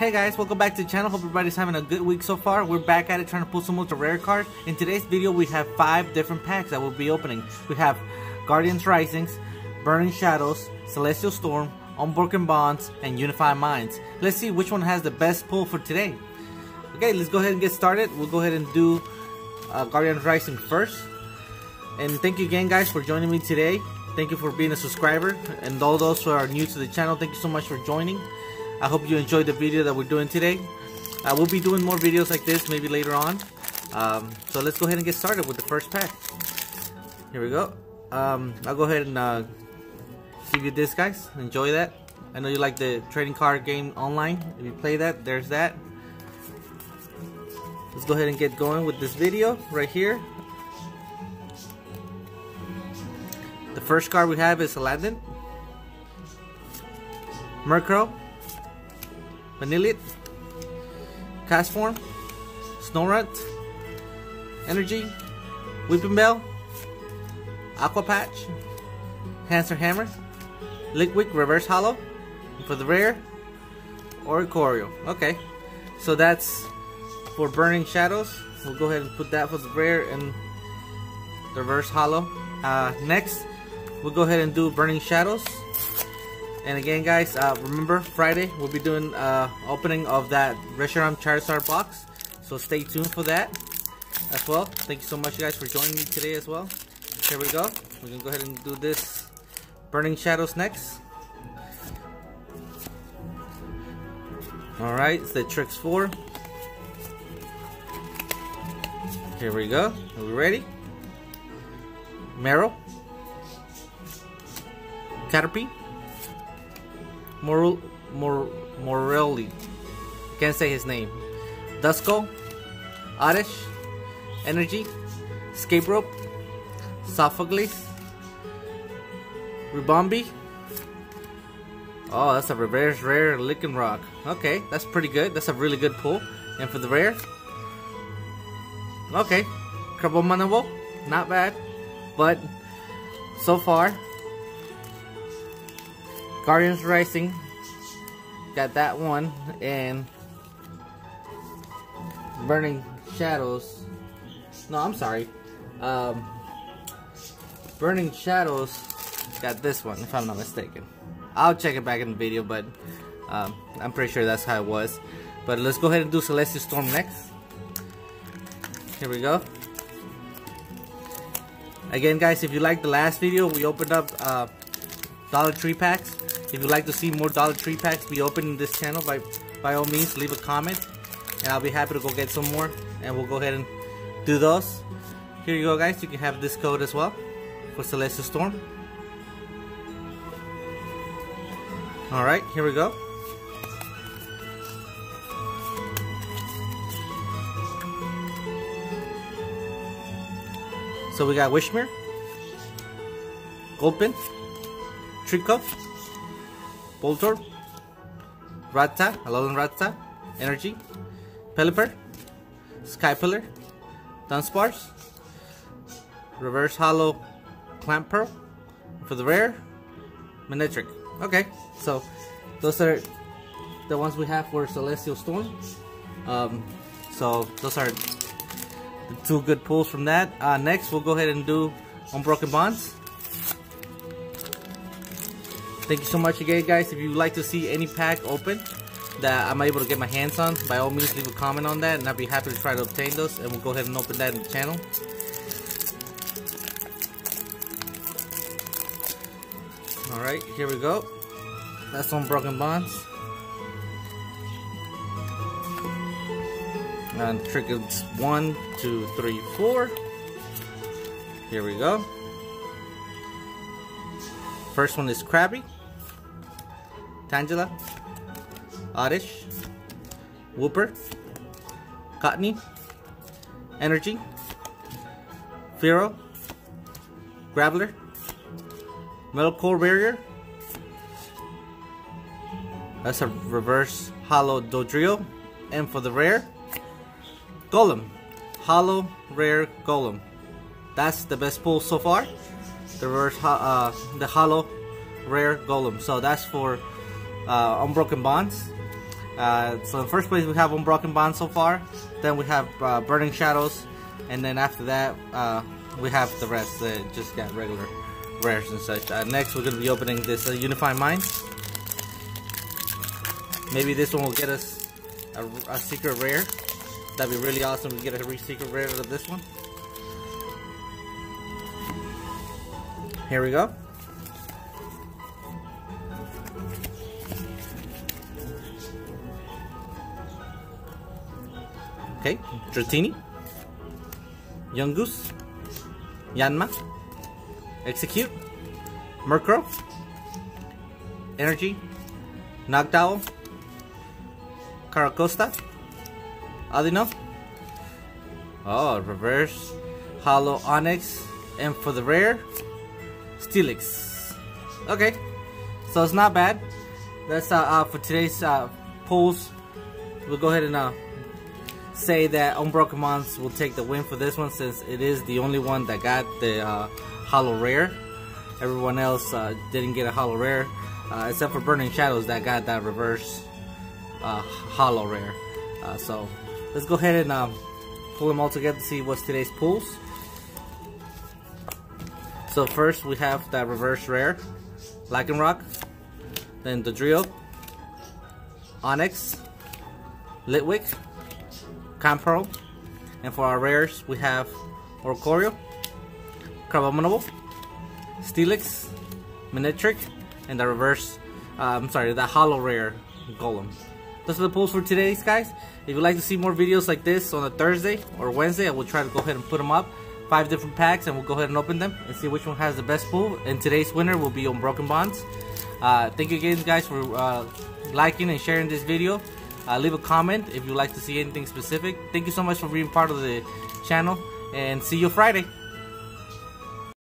Hey guys, welcome back to the channel. Hope everybody's having a good week so far. We're back at it trying to pull some ultra rare cards. In today's video, we have five different packs that we'll be opening. We have Guardians Risings, Burning Shadows, Celestial Storm, Unbroken Bonds, and Unified Minds. Let's see which one has the best pull for today. Okay, let's go ahead and get started. We'll go ahead and do uh, Guardians Rising first. And thank you again guys for joining me today. Thank you for being a subscriber. And all those who are new to the channel, thank you so much for joining. I hope you enjoyed the video that we're doing today. I will be doing more videos like this maybe later on. Um, so let's go ahead and get started with the first pack. Here we go. Um, I'll go ahead and uh, give you this guys. Enjoy that. I know you like the trading card game online. If you play that, there's that. Let's go ahead and get going with this video right here. The first card we have is Aladdin. Murkrow. Vanillish, Castform, Snorunt, Energy, Weepinbell, Aqua Patch, Cancer Hammer, Litwick Reverse Hollow, for the rare, Oricorio. Okay, so that's for Burning Shadows. We'll go ahead and put that for the rare and the Reverse Hollow. Uh, next, we'll go ahead and do Burning Shadows. And again, guys, uh, remember Friday we'll be doing uh, opening of that Reshiram Charizard box. So stay tuned for that as well. Thank you so much, guys, for joining me today as well. Here we go. We're gonna go ahead and do this Burning Shadows next. All right, it's the Tricks Four. Here we go. Are we ready? Marill. Caterpie. Mor Mor Morelli. Can't say his name. Duskull, Oddish, Energy, Escape Rope, Sophocles, Ribombee. Oh, that's a reverse rare Lycanroc. Okay, that's pretty good. That's a really good pull. And for the rare, okay, Crabominable, not bad. But so far, Guardians Rising. Got that one. And Burning Shadows. No, I'm sorry. Um, Burning Shadows got this one, if I'm not mistaken. I'll check it back in the video, but um, I'm pretty sure that's how it was. But let's go ahead and do Celestial Storm next. Here we go. Again, guys, if you liked the last video, we opened up uh, Dollar Tree packs. If you'd like to see more Dollar Tree packs be opened in this channel, by, by all means, leave a comment. And I'll be happy to go get some more. And we'll go ahead and do those. Here you go, guys. You can have this code as well for Celestial Storm. Alright, here we go. So we got Whismur, Gulpin, Treecko, Voltorb, Rattata, Alolan Rattata, Energy, Pelipper, Skypillar, Dunsparce, Reverse Hollow Clamperl, for the rare, Manectric. Okay, so those are the ones we have for Celestial Storm. Um, so those are the two good pulls from that. Uh, next, we'll go ahead and do Unbroken Bonds. Thank you so much again, guys. If you'd like to see any pack open that I'm able to get my hands on, by all means, leave a comment on that, and I'll be happy to try to obtain those, and we'll go ahead and open that in the channel. Alright, here we go. That's Unbroken Bonds. And is one, two, three, four. Here we go. First one is Krabby. Tangela, Oddish, Wooper, Cottonee, Energy, Fearow, Graveler, Metal Core Barrier. That's a reverse hollow Dodrio. And for the rare, Golem. Hollow rare Golem. That's the best pull so far. The reverse, uh, the hollow rare Golem. So that's for uh, Unbroken Bonds. Uh, so in first place we have Unbroken Bonds so far. Then we have uh, Burning Shadows, and then after that uh, we have the rest that just got regular rares and such. Uh, next we're gonna be opening this uh, Unified Minds. Maybe this one will get us a, a secret rare. That'd be really awesome. to get a secret rare out of this one. Here we go. Okay, Dratini, Yungoos, Yanma, Exeggcute, Murkrow, Energy, Noctowl, Carracosta, Audino, oh, reverse, Hollow Onix, and for the rare, Steelix. Okay, so it's not bad. That's uh, uh for today's uh, pulls. We'll go ahead and uh, say that Unbroken Bonds will take the win for this one since it is the only one that got the uh, Hollow Rare. Everyone else uh, didn't get a Hollow Rare, uh, except for Burning Shadows that got that reverse uh, Hollow Rare. Uh, so let's go ahead and um, pull them all together to see what's today's pulls. So first we have that reverse rare, Lycanroc, then the Dodrio, Onix, Litwick, Clamperl, and for our rares we have Oricorio, Crabominable, Steelix, Manectric, and the reverse, uh, I'm sorry, the hollow rare Golem. Those are the pulls for today, guys. If you'd like to see more videos like this on a Thursday or Wednesday, I will try to go ahead and put them up. Five different packs, and we'll go ahead and open them and see which one has the best pull. And today's winner will be Unbroken Bonds. Uh, thank you again, guys, for uh, liking and sharing this video. Uh, leave a comment if you'd like to see anything specific. Thank you so much for being part of the channel, and see you Friday.